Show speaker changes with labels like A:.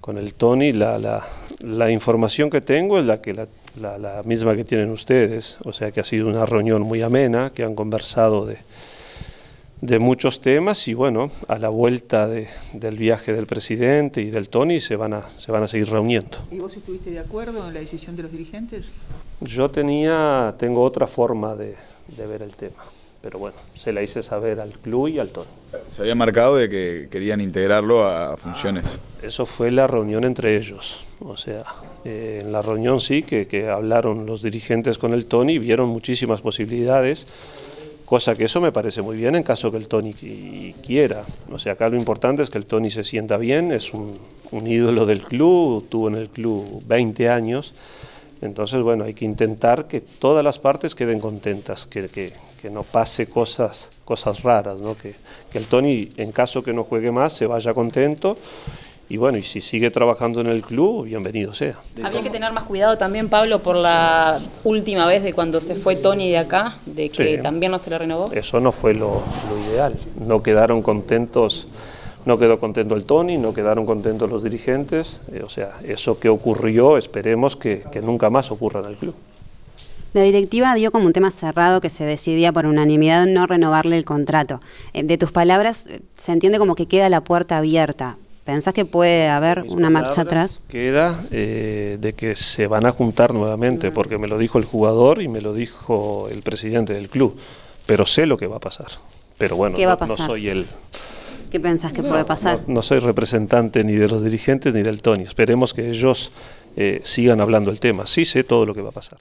A: con el Tony, la, la, la, información que tengo es la, que la, la, misma que tienen ustedes, o sea que ha sido una reunión muy amena, que han conversado de, de muchos temas y bueno, a la vuelta de, del viaje del presidente y del Tony se van, a, se van a seguir reuniendo.
B: ¿Y vos estuviste de acuerdo en la decisión de los dirigentes?
A: Yo tenía, tengo otra forma de, de ver el tema pero bueno, se la hice saber al club y al Tony.
C: Se había marcado de que querían integrarlo a funciones.
A: Ah, eso fue la reunión entre ellos, o sea, eh, en la reunión sí que, que, hablaron los dirigentes con el Tony, vieron muchísimas posibilidades, cosa que eso me parece muy bien en caso que el Tony quiera. O sea, acá lo importante es que el Tony se sienta bien, es un, un ídolo del club, tuvo en el club 20 años, entonces, bueno, hay que intentar que todas las partes queden contentas, que, que, que no pase cosas, cosas raras, ¿no? Que, que, el Tony, en caso que no juegue más, se vaya contento. Y bueno, y si sigue trabajando en el club, bienvenido sea.
D: Había que tener más cuidado también, Pablo, por la última vez de cuando se fue Tony de acá, de que sí. también no se le renovó.
A: Eso no fue lo, lo ideal. No quedaron contentos no quedó contento el Tony, no quedaron contentos los dirigentes, eh, o sea, eso que ocurrió esperemos que, que, nunca más ocurra en el club.
E: La directiva dio como un tema cerrado que se decidía por unanimidad no renovarle el contrato. Eh, de tus palabras eh, se entiende como que queda la puerta abierta. ¿Pensás que puede haber una marcha atrás?
A: Queda eh, de que se van a juntar nuevamente, no. porque me lo dijo el jugador y me lo dijo el presidente del club, pero sé lo que va a pasar. Pero bueno,
E: ¿Qué va
A: no,
E: a pasar?
A: no soy el
E: ¿Qué pensás que no, puede pasar?
A: No, no, soy representante ni de los dirigentes ni del Tony. Esperemos que ellos eh, sigan hablando el tema. Sí sé todo lo que va a pasar.